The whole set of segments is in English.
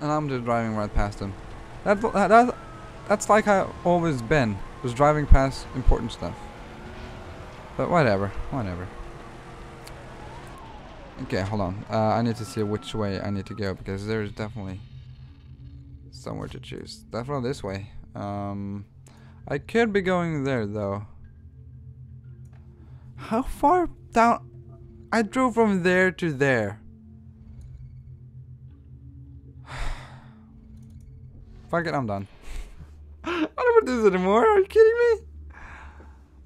And I'm just driving right past him. That, that, that that's like I've always been. Just driving past important stuff. But whatever, whatever. Okay, hold on. Uh, I need to see which way I need to go because there's definitely somewhere to choose. Definitely this way. Um, I could be going there though. How far down? I drove from there to there. Fuck it, I'm done. I don't want to do this anymore. Are you kidding me?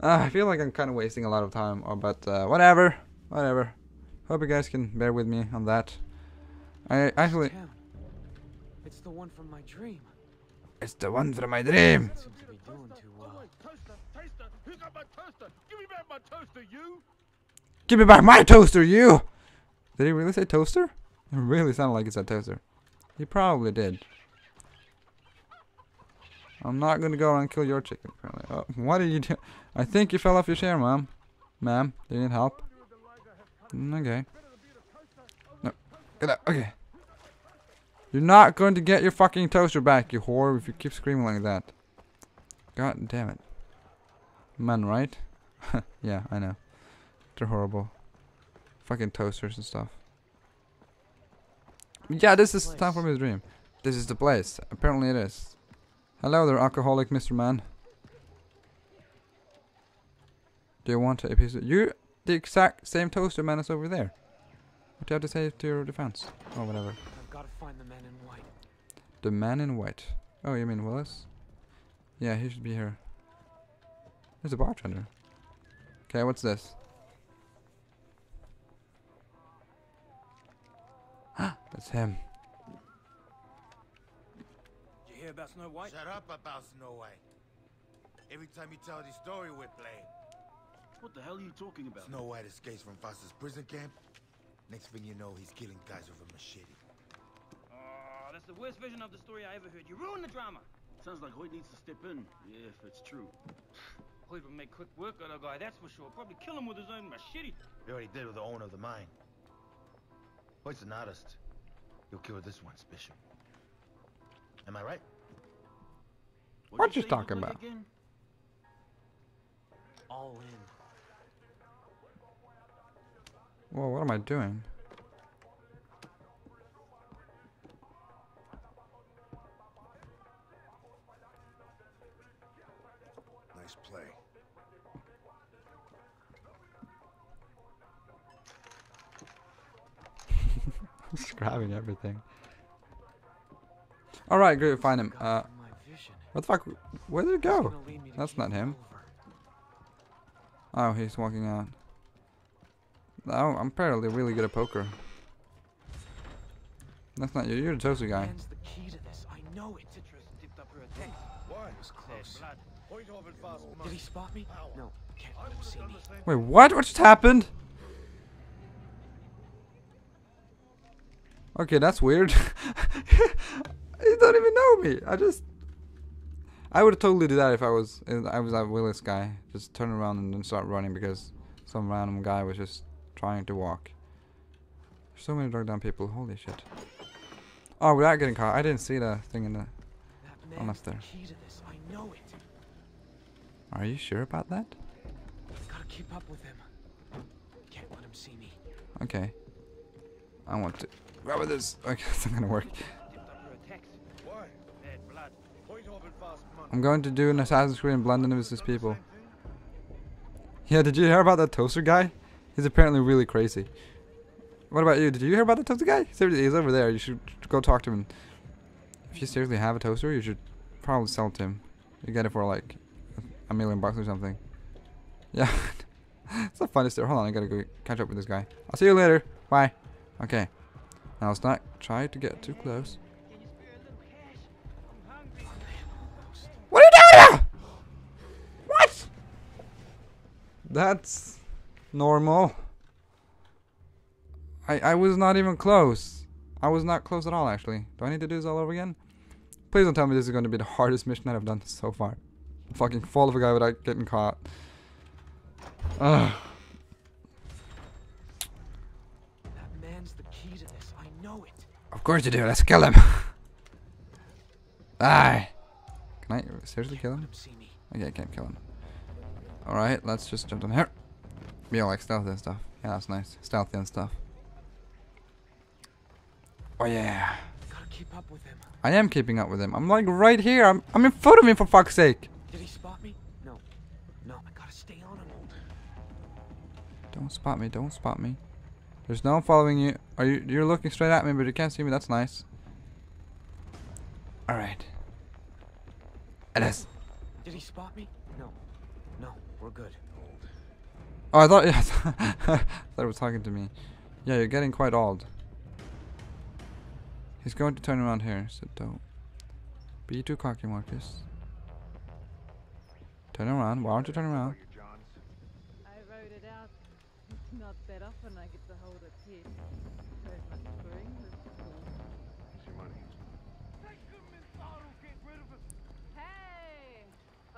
Uh, I feel like I'm kind of wasting a lot of time, or but uh, whatever, whatever. Hope you guys can bear with me on that. I actually, it's the one from my dream. it's the one from my dream. Seems to be doing too well. Toaster, taster, who got my toaster? Give me back my toaster, you! Give me back my toaster, you! Did he really say toaster? It really sounded like he said toaster. He probably did. I'm not gonna go and kill your chicken, apparently. Oh, what did you do? I think you fell off your chair, ma'am. Ma'am, do you need help? Mm, okay. No, get up. Okay. You're not going to get your fucking toaster back, you whore, if you keep screaming like that. God damn it. Man, right? yeah, I know. They're horrible. Fucking toasters and stuff. Yeah, this is time for his dream. This is the place. Apparently it is. Hello there, alcoholic Mr. Man. Do you want a piece of... You the exact same toaster man as over there. What do you have to say to your defense? Or whatever. I've got to find the man in white. The man in white. Oh, you mean Willis? Yeah, he should be here. There's a bartender. Okay, what's this? Ah, that's him. About Snow White? Shut up about Snow White. Every time you tell the story, we're playing. What the hell are you talking about? Snow White escapes from Foster's prison camp. Next thing you know, he's killing guys with a machete. Oh, that's the worst version of the story I ever heard. You ruined the drama. Sounds like Hoyt needs to step in, if it's true. Hoyt would make quick work of the guy, that's for sure. Probably kill him with his own machete. He already did with the owner of the mine. Hoyt's an artist. He'll kill this one special. Am I right? What you you talking about? again? All in. Whoa, what am I doing? Nice play. Just grabbing everything. Alright, good, find him. Uh, from my vision. What the fuck? Where did it go? gonna lead me to That's not him. Oh, he's walking out. Oh, I'm apparently really good at poker. That's not you. You're the toaster guy. Man's the key to this. I know it. Citrus dipped up her text. Why? It was close. Blood. Point off and fast Did he spot me? No. Can't I let him would see me. done the same. Wait, what? What just happened? Okay, that's weird. he don't even know me. I just. I would totally do that if I was if I was that Willis guy. Just turn around and then start running because some random guy was just trying to walk. There's so many drug down people. Holy shit. Oh, without getting caught. I didn't see the thing in the. The there. key to this. I know it. Are you sure about that? I've Gotta keep up with him. Can't let him see me. Okay. I want to. Grab this. Okay, that's not gonna work. Dipped up her text. Why? Bad blood. Point off and fast money. I'm going to do an Assassin's Creed and blend in with these people. Yeah, did you hear about that toaster guy? He's apparently really crazy. What about you? Did you hear about the toaster guy? He's over there. You should go talk to him. If you seriously have a toaster, you should probably sell it to him. You get it for like a million bucks or something. Yeah. it's a funny story. Hold on, I gotta go catch up with this guy. I'll see you later. Bye. Okay. Now let's not try to get too close. That's normal. I I was not even close. I was not close at all actually. Do I need to do this all over again? Please don't tell me this is going to be the hardest mission that I've done so far. Fucking fall of a guy without getting caught. Ugh. That man's the key to this. I know it. Of course you do. Let's kill him. Ah! Can I seriously kill him? him see me. Okay, I can't kill him. Alright, let's just jump down here. Be all like stealthy and stuff. Yeah, that's nice. Stealthy and stuff. Oh yeah. Gotta keep up with him. I am keeping up with him. I'm like right here. I'm, I'm in front of him for fuck's sake. Did he spot me? No. No, I gotta stay on him. Don't spot me. Don't spot me. There's no one following you. Are you? You're looking straight at me, but you can't see me. That's nice. All right. It is. Did he spot me? No. No, we're good. Oh, I thought. Yeah, I thought it was talking to me. Yeah, you're getting quite old. He's going to turn around here, so don't be too cocky, Marcus. Turn around. Why don't you turn around? I wrote it out. It's not that often I get to hold a kid. Heard much for English school. Hey! Fucky, fucky, sucky, sucky. Those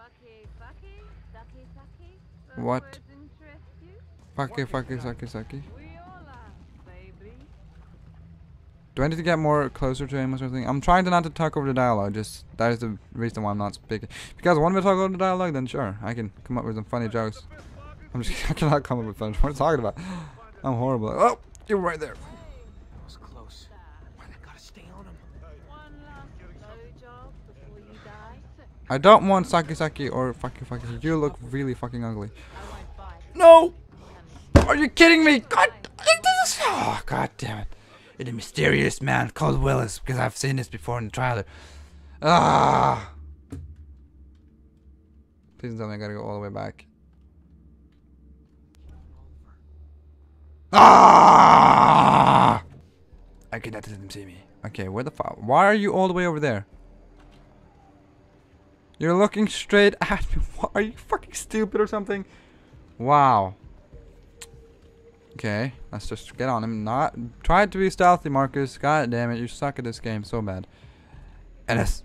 What? words interest you? Fucky, fucky, sucky, sucky. We all are, baby. Do I need to get more closer to him or something? I'm trying to not to talk over the dialogue. Just that is the reason why I'm not speaking. Because when we talk over the dialogue, then sure, I can come up with some funny jokes. I'm just I cannot come up with funny. What are you talking about? I'm horrible. Oh, you're right there. That was close. I gotta stay on him. One last blowjob before you die. I don't want Saki Saki or Fucky Fucky. You look really fucking ugly. No! Are you kidding me? God, this is, oh, God damn it. It's a mysterious man called Willis because I've seen this before in the trailer. Ah! Please tell me I gotta go all the way back. Ah! I can let them see me. Okay, where the fuck? Why are you all the way over there? You're looking straight at me. What, are you fucking stupid or something? Wow. Okay, let's just get on him. Not try to be stealthy, Marcus. God damn it, you suck at this game so bad. Ennis.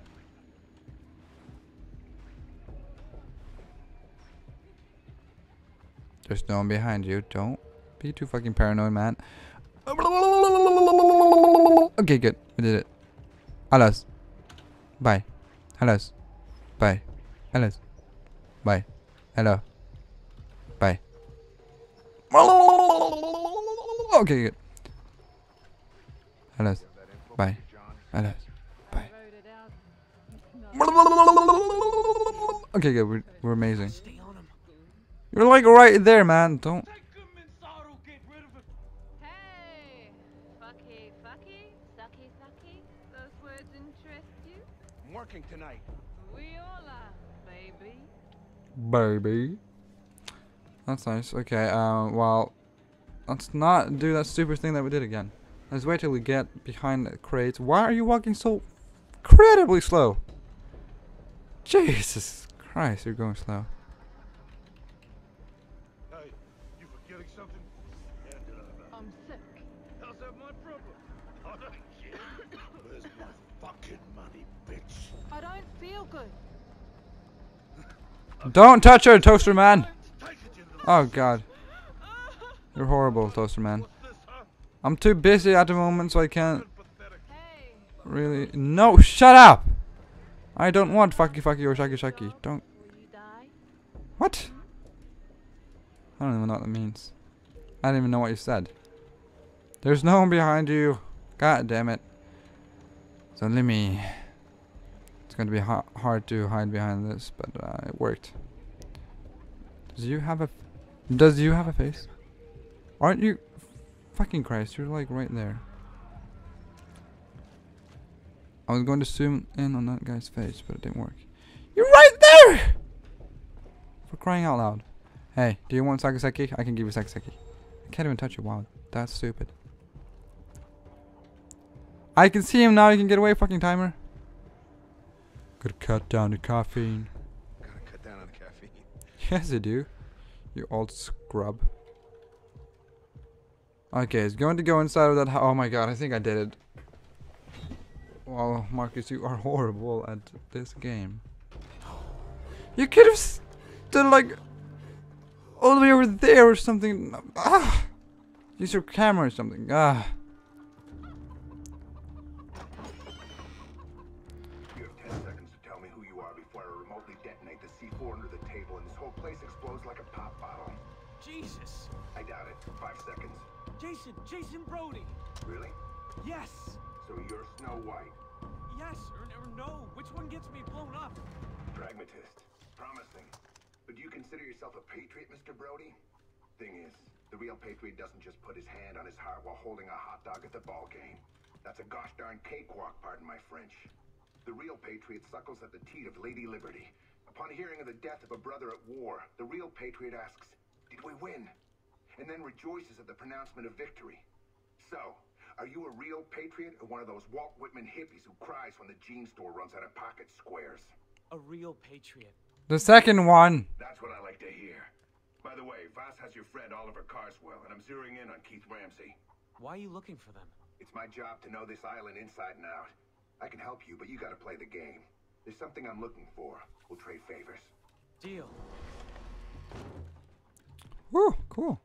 There's no one behind you. Don't be too fucking paranoid, man. Okay, good. We did it. Alas. Bye. Alas. Bye. Alas. Bye. Hello. Bye. Okay, good. Hello. Bye. Hello. Bye. Okay, good. We're, we're amazing. You're like right there, man. Don't. Baby. That's nice. Okay, um, well, let's not do that stupid thing that we did again. Let's wait till we get behind the crates. Why are you walking so incredibly slow? Jesus Christ, you're going slow. Hey, you forgetting something? Yeah, uh, I'm sick. how's that my problem? Oh, no shit. Where's my fucking money, bitch? I don't feel good. Don't touch her, Toaster Man! Oh god. You're horrible, Toaster Man. I'm too busy at the moment, so I can't really. No, shut up! I don't want fucky fucky or shaki shaki. Don't. What? I don't even know what that means. I don't even know what you said. There's no one behind you. God damn it. It's only me. Going to be ha hard to hide behind this, but uh, it worked. Does you have a? Does you have a face? Aren't you? Fucking Christ! You're like right there. I was going to zoom in on that guy's face, but it didn't work. You're right there! For crying out loud. Hey, do you want Sakiseki? I can give you Sakiseki. I can't even touch you. Wow, that's stupid. I can see him now. You can get away, fucking timer. Gotta cut down the caffeine. Gotta cut down on the caffeine. Yes, I do. You old scrub. Okay, it's going to go inside of that. Oh my god, I think I did it. Well, Marcus, you are horrible at this game. You could have stood like all the way over there or something. Ah! Use your camera or something. Ah. Jason! Jason Brody! Really? Yes! So you're Snow White. Yes or, or no? Which one gets me blown up? Pragmatist. Promising. But do you consider yourself a patriot, Mr. Brody? Thing is, the real patriot doesn't just put his hand on his heart while holding a hot dog at the ball game. That's a gosh darn cakewalk, pardon my French. The real patriot suckles at the teat of Lady Liberty. Upon hearing of the death of a brother at war, the real patriot asks, Did we win? And then rejoices at the pronouncement of victory. So, are you a real patriot or one of those Walt Whitman hippies who cries when the jean store runs out of pocket squares? A real patriot. The second one. That's what I like to hear. By the way, Vaas has your friend Oliver Carswell, and I'm zeroing in on Keith Ramsey. Why are you looking for them? It's my job to know this island inside and out. I can help you, but you gotta play the game. There's something I'm looking for. We'll trade favors. Deal. Woo, cool.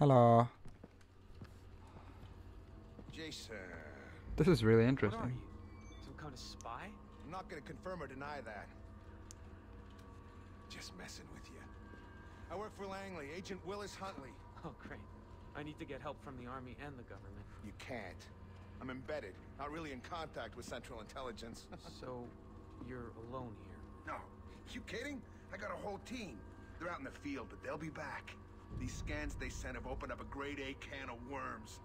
Hello. Jason. This is really What are interesting. you? Some kind of spy? I'm not gonna confirm or deny that. Just messing with you. I work for Langley, Agent Willis Huntley. Oh, great. I need to get help from the army and the government. You can't. I'm embedded, not really in contact with Central Intelligence. so, you're alone here. No, you kidding? I got a whole team. They're out in the field, but they'll be back. These scans they sent have opened up a grade A can of worms.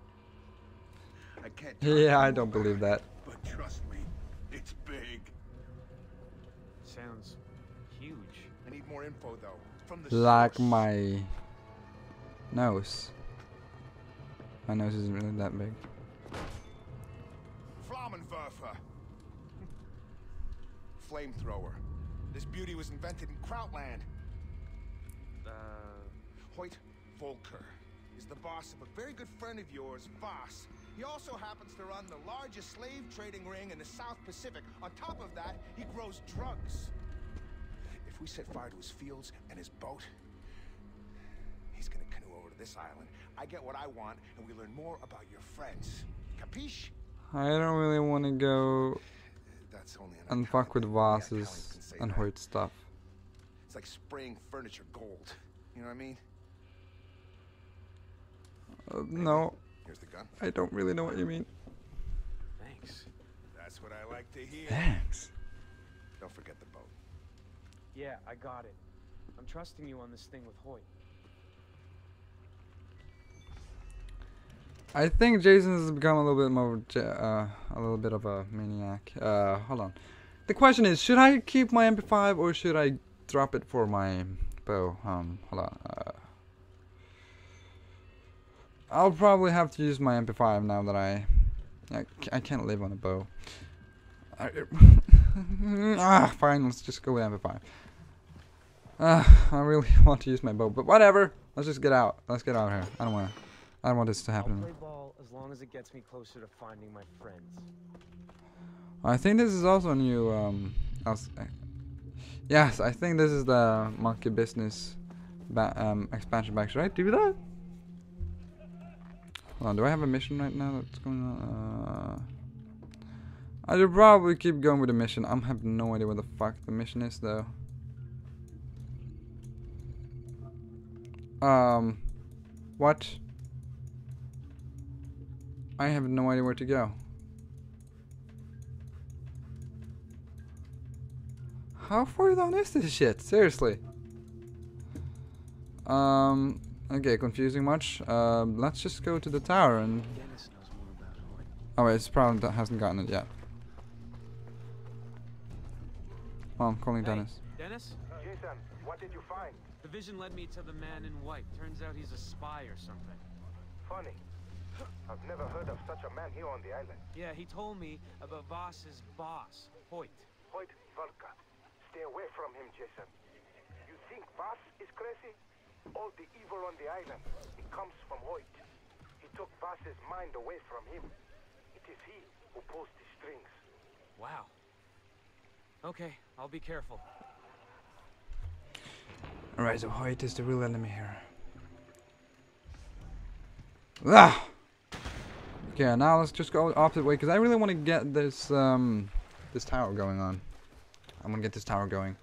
I can't. Yeah, I don't believe that. But trust me, it's big. Sounds huge. I need more info though. From the Like source. my nose. My nose isn't really that big. Flammenwerfer. Flamethrower. This beauty was invented in Krautland. Uh, Hoyt Volker is the boss of a very good friend of yours, Vaas. He also happens to run the largest slave trading ring in the South Pacific. On top of that, he grows drugs. If we set fire to his fields and his boat, he's gonna canoe over to this island. I get what I want, and we learn more about your friends. Capiche? I don't really want to go That's only an and fuck with. Vaas's and. Hoyt stuff. It's like spraying furniture gold. You know what I mean? Uh, no, Here's the gun. I don't really know what you mean. thanks. That's what I like to hear. Thanks. Don't forget the boat. Yeah, I got it. I'm trusting you on this thing with Hoyt. I think Jason has become a little bit more, uh, a little bit of a maniac. Uh, hold on. The question is, should I keep my MP5 or should I drop it for my bow? Um, hold on. Uh, I'll probably have to use my MP5 now that I, I, I can't live on a bow. I, ah, fine. Let's just go with MP5. Uh, I really want to use my bow, but whatever. Let's just get out. Let's get out of here. I don't want to. I don't want this to I'll happen. play ball as long as it gets me closer to finding my friends. I think this is also a new. Um, uh, yes, I think this is the monkey business ba- um, expansion pack. Should I do that? On, do I have a mission right now that's going on? Uh, I should probably keep going with the mission. I have no idea what the fuck the mission is though. Um, what? I have no idea where to go. How far down is this shit? Seriously. Um. Okay, confusing much. Um. Let's just go to the tower and. Dennis knows about Oh, wait, it's probably that hasn't gotten it yet. Well, I'm calling Hey, Dennis. Dennis? Jason, what did you find? The vision led me to the man in white. Turns out he's a spy or something. Funny. I've never heard of such a man here on the island. Yeah, he told me about Vaas's boss, Hoyt. Hoyt Volker. Stay away from him, Jason. You think Vaas is crazy? All the evil on the island, it comes from Hoyt. He took Vaas's mind away from him. It is he who pulls the strings. Wow. Okay, I'll be careful. Alright, so Hoyt is the real enemy here. Ah! Okay, now let's just go opposite way because I really want to get this um this tower going on. I'm gonna get this tower going.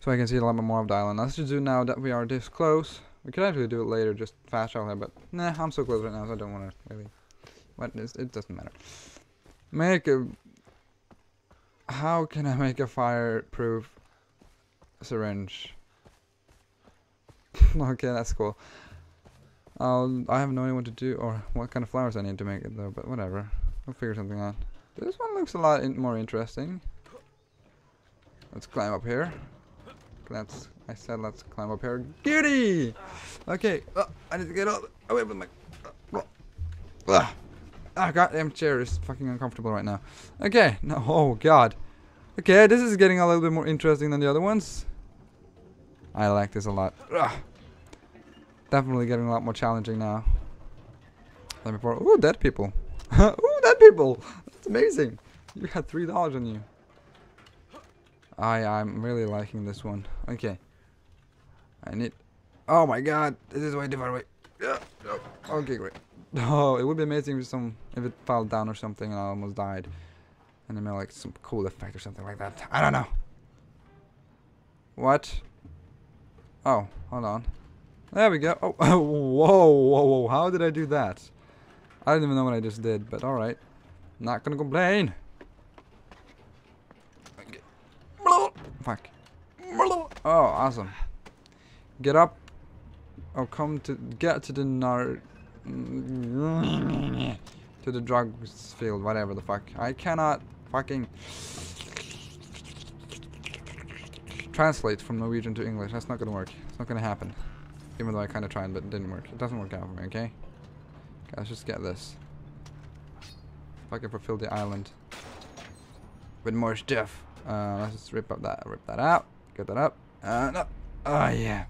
So I can see a lot more of the island. Let's just do now that we are this close. We could actually do it later, just fast travel here, but nah, I'm so close right now, so I don't want to really. What is? It doesn't matter. Make a. How can I make a fireproof syringe? okay, that's cool. I'll, I have no idea what to do or what kind of flowers I need to make it though, but whatever. We'll figure something out. This one looks a lot in more interesting. Let's climb up here. Let's. I said let's climb up here. Giddy! Okay. Oh, I need to get up. Away from my. Oh, ah, ah, goddamn chair is fucking uncomfortable right now. Okay. No. Oh god. Okay, this is getting a little bit more interesting than the other ones. I like this a lot. Definitely getting a lot more challenging now. Than before. Ooh, dead people. Ooh, dead people. That's amazing. You had three dollars on you. Oh, I I'm really liking this one. Okay. I need. Oh my God! This is way too far away. Yeah. Oh, okay, great. Oh, it would be amazing if some if it fell down or something and I almost died, and it made like some cool effect or something like that. I don't know. What? Oh, hold on. There we go. Oh, whoa, whoa, whoa! How did I do that? I don't even know what I just did, but all right. Not gonna complain. Okay. Fuck. Oh, awesome. Get up. Oh, come to get to the nar. To the drugs field, whatever the fuck. I cannot fucking translate from Norwegian to English. That's not gonna work. It's not gonna happen. Even though I kind of tried, but it didn't work. It doesn't work out for me. Okay. Okay, let's just get this. If I can fulfill the island with more stuff. Uh, let's rip up that, rip that out, get that up, and up. Oh yeah.